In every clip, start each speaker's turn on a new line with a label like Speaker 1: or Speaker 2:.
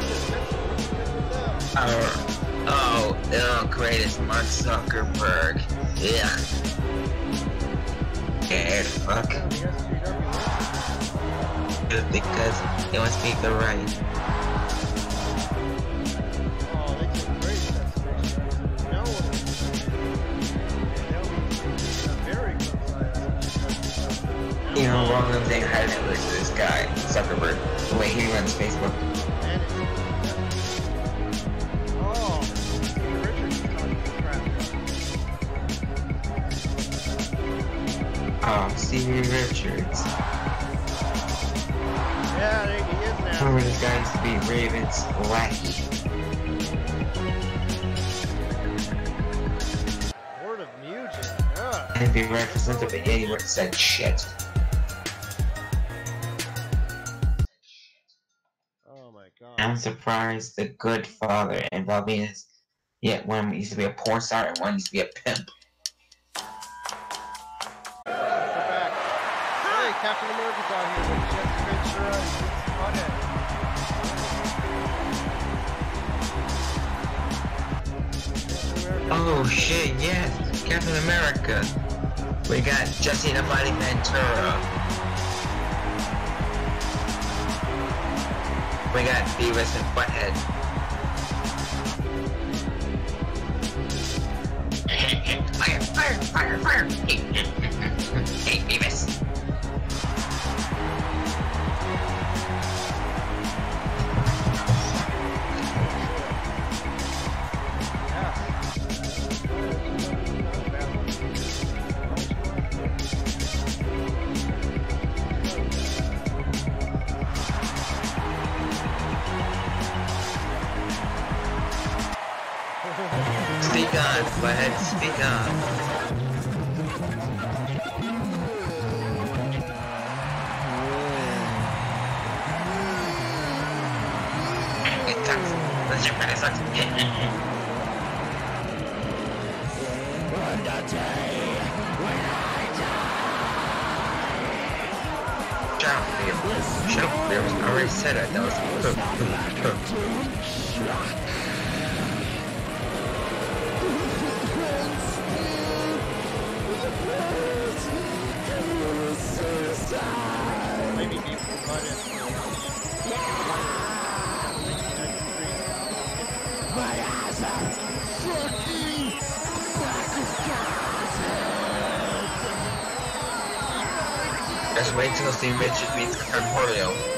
Speaker 1: Deal?
Speaker 2: Oh, oh, greatest Mark Zuckerberg. Yeah. Fuck.
Speaker 1: Yeah, the SJW.
Speaker 2: Because want to speak the right. You know, wrong them saying hi to this guy, Zuckerberg. The Facebook.
Speaker 1: Oh.
Speaker 2: Oh, Stevie Richards.
Speaker 1: Yeah, there he is now.
Speaker 2: Remember this guy used to be Raven's lackey.
Speaker 1: Word of Mugen. Ugh.
Speaker 2: And if he represented the he would have said shit. I'm surprised the Goodfather and Val Venis, yet one used to be a porn star and one used to be a pimp.
Speaker 1: Hey, Captain America's out here with Jesse Ventura and Butthead.
Speaker 2: Oh shit, yes, Captain America. We got Jesse the Body Ventura. We got Beavis and Butthead. Speak on, Butthead, speak on. It sucks. This shit really sucks. Shut up, Leo. Shut up, Leo. I already said it. That was... Just wait till Steve Richards meets Corporeal.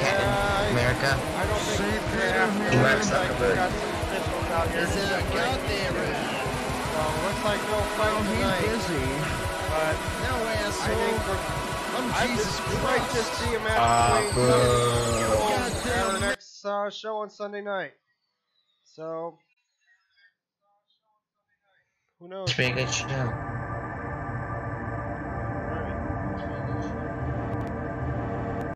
Speaker 1: Captain America. I don't think he's gonna
Speaker 2: He.
Speaker 1: Looks like we
Speaker 2: Zuckerberg.
Speaker 1: got some officials out here. to looks like no fight tonight. But
Speaker 3: No
Speaker 1: I
Speaker 3: asshole.
Speaker 1: think we're
Speaker 3: I'm Jesus
Speaker 1: just, might
Speaker 3: Christ.
Speaker 1: just see a
Speaker 2: Ah, boo.
Speaker 1: Southern at our next uh, show on Sunday night. So, who knows?
Speaker 2: A good show.